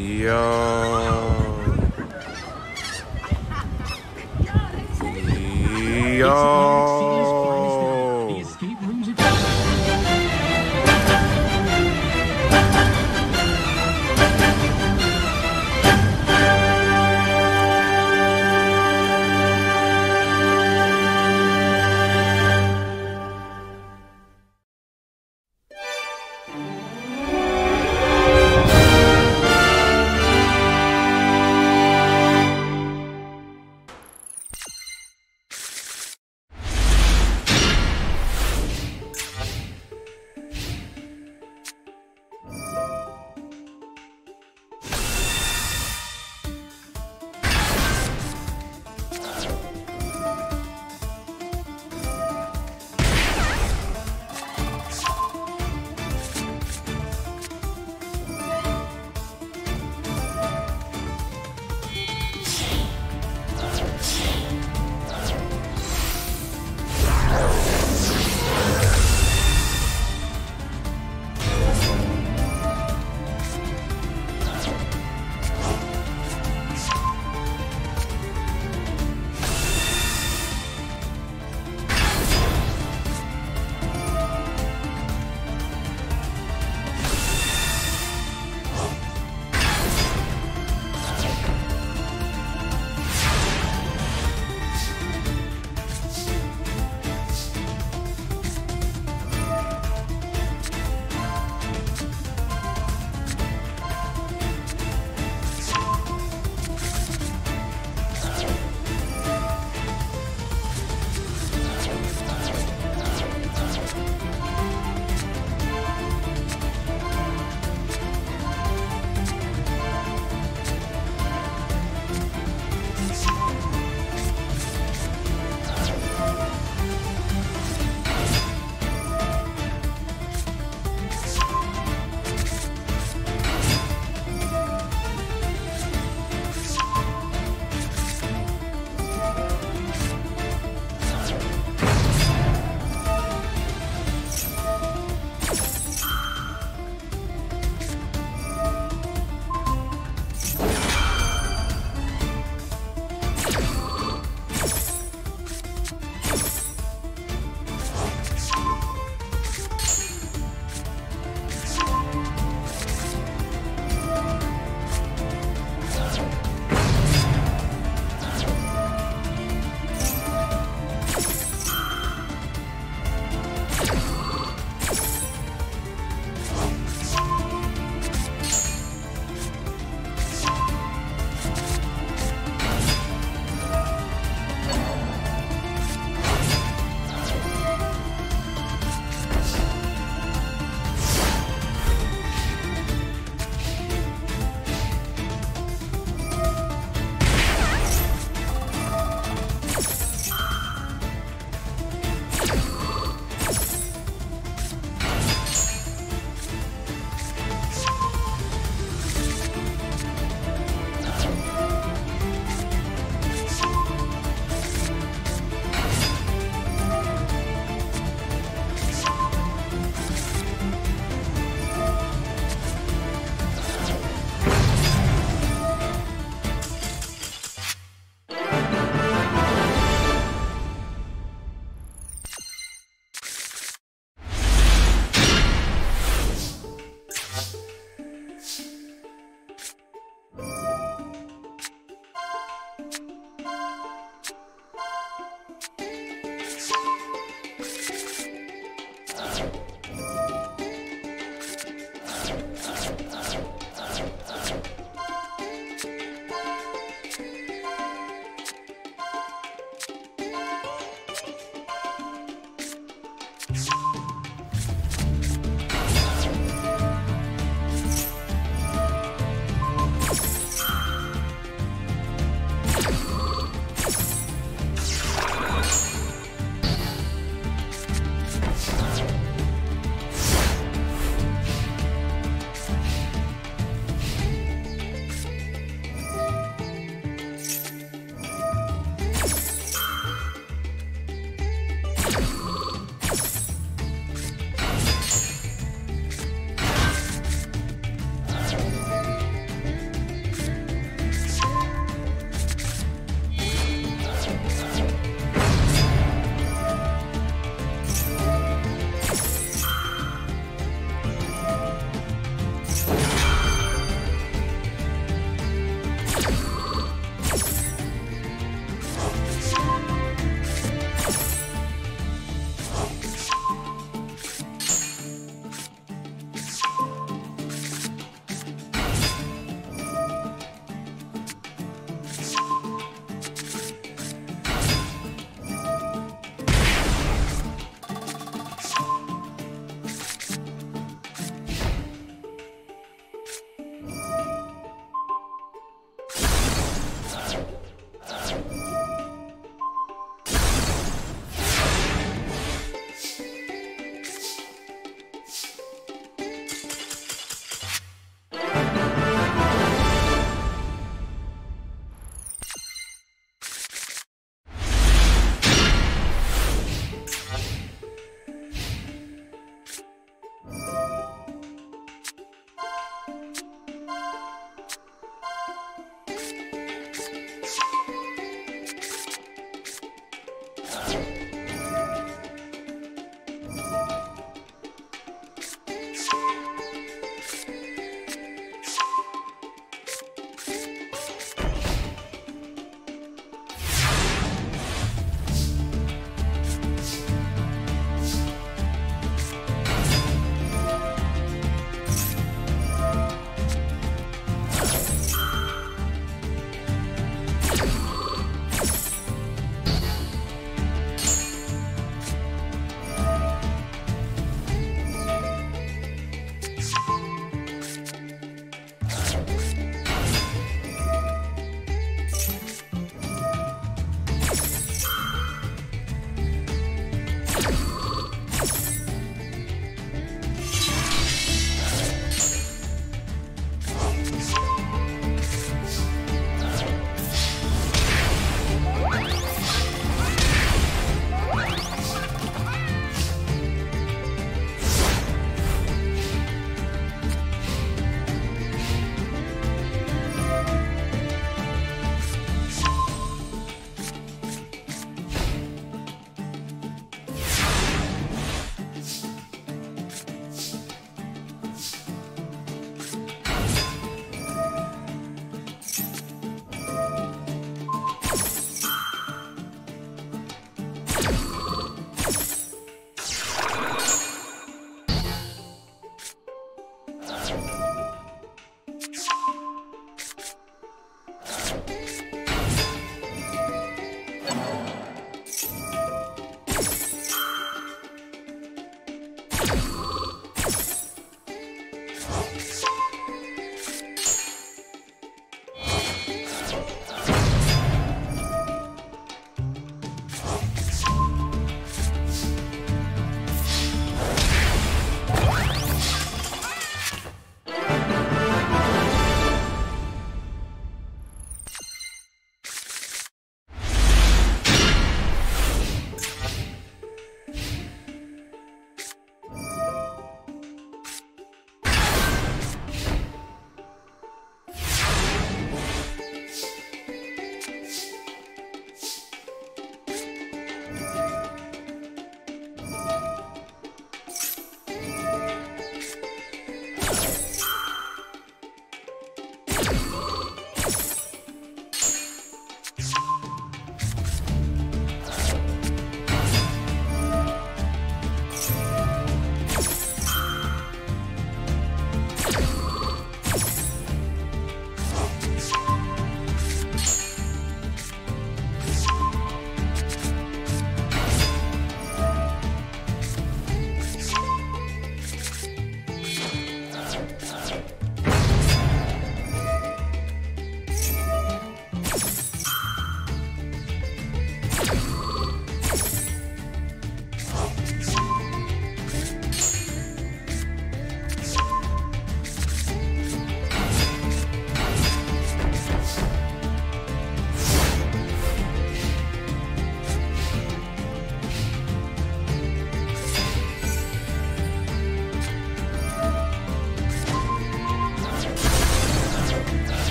Yo.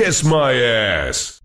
Kiss My Ass.